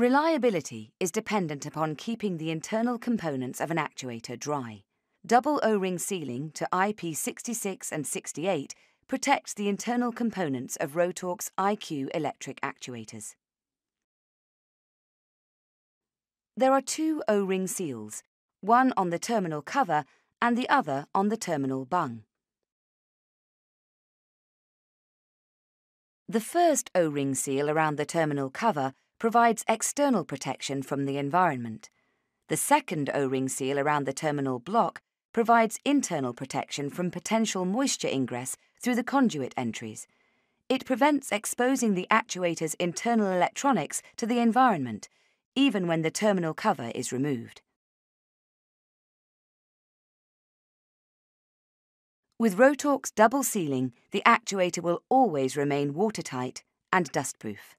Reliability is dependent upon keeping the internal components of an actuator dry. Double O-ring sealing to IP66 and 68 protects the internal components of Rotork's IQ electric actuators. There are two O-ring seals, one on the terminal cover and the other on the terminal bung. The first O-ring seal around the terminal cover provides external protection from the environment. The second O-ring seal around the terminal block provides internal protection from potential moisture ingress through the conduit entries. It prevents exposing the actuator's internal electronics to the environment, even when the terminal cover is removed. With Rotork's double sealing, the actuator will always remain watertight and dustproof.